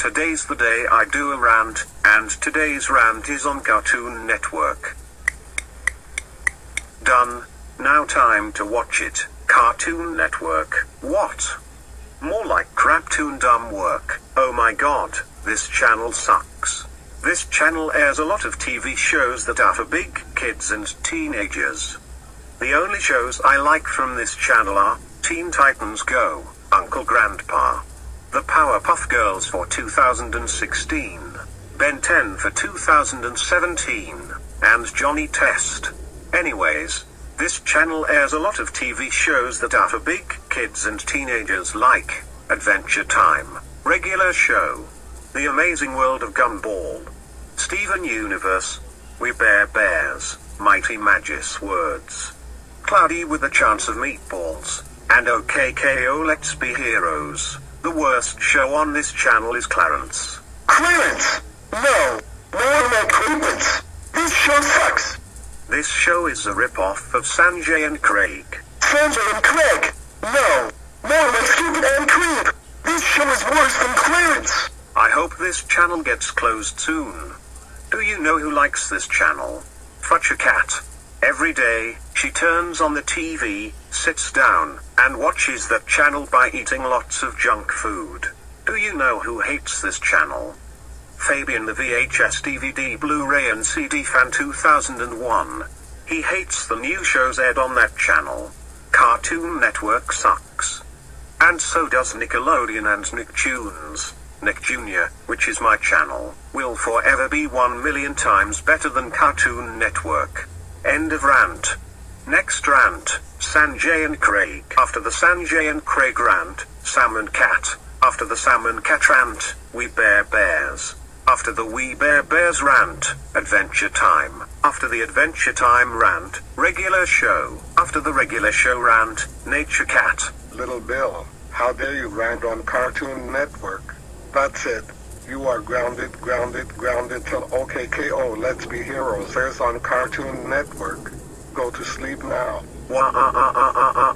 Today's the day I do a rant, and today's rant is on Cartoon Network. Done. Now time to watch it. Cartoon Network. What? More like craptoon dumb work. Oh my god, this channel sucks. This channel airs a lot of TV shows that are for big kids and teenagers. The only shows I like from this channel are Teen Titans Go, Uncle Grandpa, The Powerpuff Girls for 2016, Ben 10 for 2017, and Johnny Test. Anyways, this channel airs a lot of TV shows that are for big kids and teenagers like Adventure Time, Regular Show, The Amazing World of Gumball, Steven Universe, We Bare Bears, Mighty Magiswords, Cloudy with a Chance of Meatballs, and OKKO Let's Be Heroes. The worst show on this channel is Clarence. Clarence! No! More like Clarence! This show sucks! This show is a rip-off of Sanjay and Craig. Sanjay and Craig! No! More like Stupid and Creep! This show is worse than Clarence! I hope this channel gets closed soon. Do you know who likes this channel? Futcha Cat. Every day, she turns on the TV, sits down, and watches that channel by eating lots of junk food. Do you know who hates this channel? Fabian the VHS DVD Blu-ray and CD fan 2001. He hates the new shows aired on that channel. Cartoon Network sucks. And so does Nickelodeon and Nicktoons. Nick Jr., which is my channel, will forever be one million times better than Cartoon Network. End of rant. Next rant, Sanjay and Craig. After the Sanjay and Craig rant, Sam and Cat. After the Sam and Cat rant, We Bare Bears. After the We Bare Bears rant, Adventure Time. After the Adventure Time rant, Regular Show. After the Regular Show rant, Nature Cat. Little Bill, how dare you rant on Cartoon Network? That's it. You are grounded, grounded, grounded till OKKO Let's Be Heroes airs on Cartoon Network. Go to sleep now. Wah, ah, ah, ah, ah, ah.